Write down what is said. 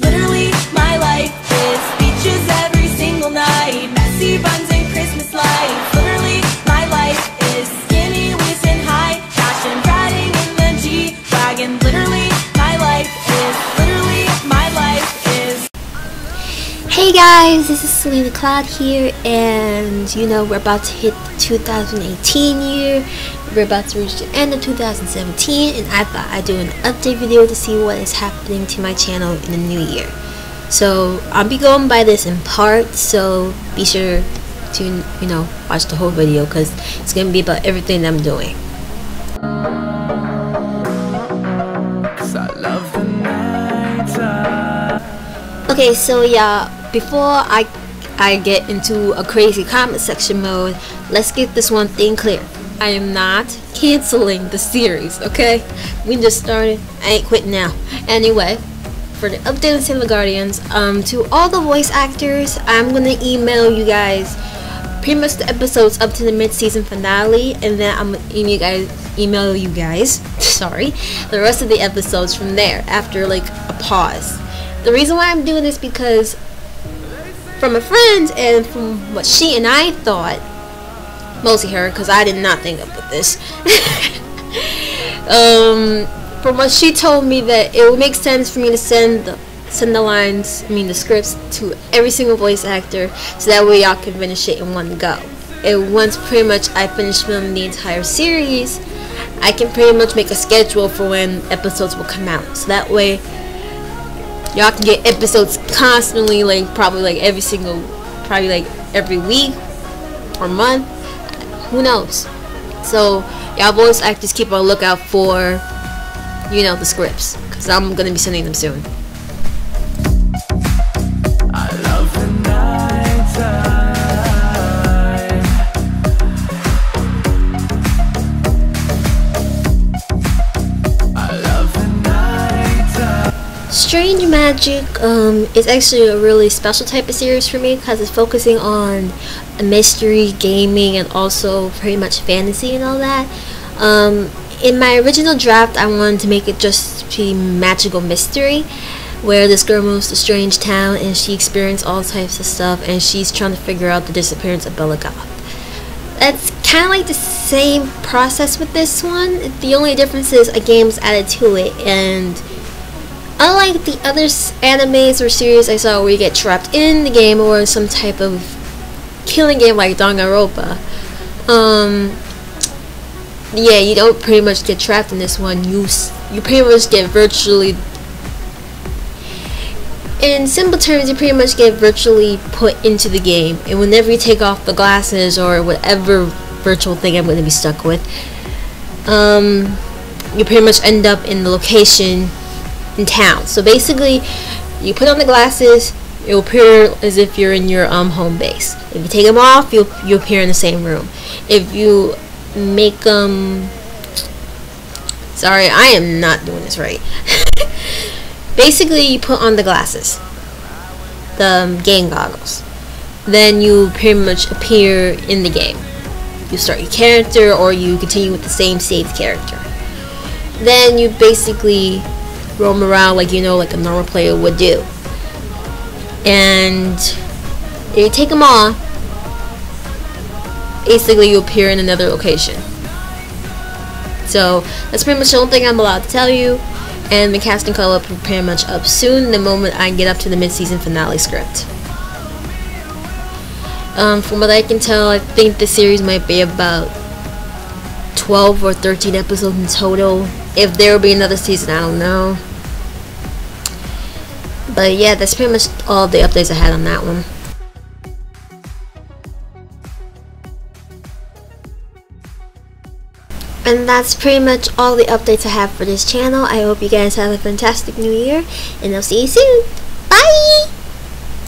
Literally, Hey guys, this is Selena Cloud here, and you know, we're about to hit the 2018 year. We're about to reach the end of 2017, and I thought I'd do an update video to see what is happening to my channel in the new year. So, I'll be going by this in parts, so be sure to, you know, watch the whole video because it's going to be about everything I'm doing. Cause I love the nighttime. Okay, so yeah, before I I get into a crazy comment section mode, let's get this one thing clear. I am not canceling the series, okay? We just started. I ain't quitting now. Anyway, for the update on Sailor Guardians, um, to all the voice actors, I'm gonna email you guys pretty much the episodes up to the mid-season finale, and then I'm gonna email you guys, email you guys, sorry, the rest of the episodes from there after like a pause. The reason why I'm doing this because from a friend and from what she and I thought, mostly her, because I did not think up with this. um, from what she told me that it would make sense for me to send the send the lines, I mean the scripts to every single voice actor, so that way y'all can finish it in one go. And once pretty much I finish filming the entire series, I can pretty much make a schedule for when episodes will come out. So that way y'all can get episodes constantly like probably like every single probably like every week or month. Who knows? So y'all voice actors keep a lookout for you know the scripts because i'm gonna be sending them soon strange magic um, is actually a really special type of series for me because it's focusing on mystery gaming and also pretty much fantasy and all that um, in my original draft i wanted to make it just be magical mystery where this girl moves to a strange town and she experiences all types of stuff and she's trying to figure out the disappearance of Bella Goth. That's kind of like the same process with this one. The only difference is a game's added to it and unlike the other animes or series I saw where you get trapped in the game or some type of killing game like Danganronpa, um, yeah, you don't pretty much get trapped in this one. You you pretty much get virtually in simple terms, you pretty much get virtually put into the game, and whenever you take off the glasses or whatever virtual thing I'm going to be stuck with, um, you pretty much end up in the location in town. So basically, you put on the glasses, you'll appear as if you're in your um home base. If you take them off, you'll you appear in the same room. If you make them, sorry, I am not doing this right. basically you put on the glasses the um, game goggles then you pretty much appear in the game you start your character or you continue with the same saved character then you basically roam around like you know like a normal player would do and if you take them off basically you appear in another location so that's pretty much the only thing I'm allowed to tell you and the casting call will be pretty much up soon the moment I get up to the mid-season finale script. Um, from what I can tell, I think the series might be about 12 or 13 episodes in total. If there will be another season, I don't know. But yeah, that's pretty much all the updates I had on that one. And that's pretty much all the updates I have for this channel. I hope you guys have a fantastic new year, and I'll see you soon. Bye!